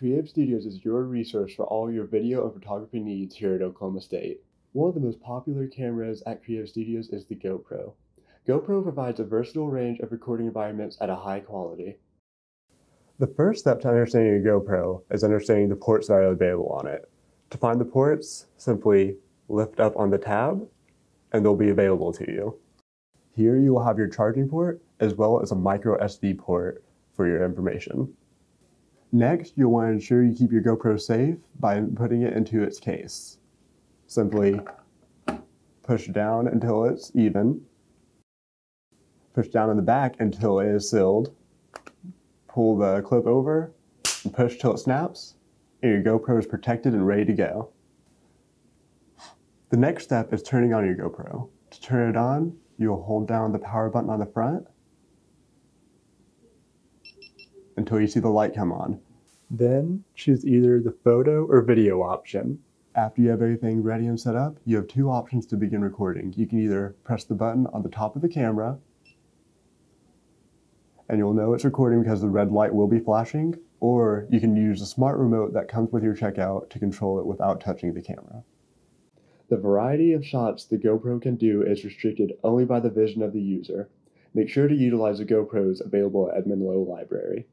Creative Studios is your resource for all your video and photography needs here at Oklahoma State. One of the most popular cameras at Creative Studios is the GoPro. GoPro provides a versatile range of recording environments at a high quality. The first step to understanding a GoPro is understanding the ports that are available on it. To find the ports, simply lift up on the tab and they'll be available to you. Here you will have your charging port as well as a micro SD port for your information. Next, you'll want to ensure you keep your GoPro safe by putting it into its case. Simply push down until it's even, push down on the back until it is sealed, pull the clip over, and push till it snaps, and your GoPro is protected and ready to go. The next step is turning on your GoPro. To turn it on, you'll hold down the power button on the front until you see the light come on. Then choose either the photo or video option. After you have everything ready and set up, you have two options to begin recording. You can either press the button on the top of the camera, and you'll know it's recording because the red light will be flashing, or you can use the smart remote that comes with your checkout to control it without touching the camera. The variety of shots the GoPro can do is restricted only by the vision of the user. Make sure to utilize the GoPros available at Low Library.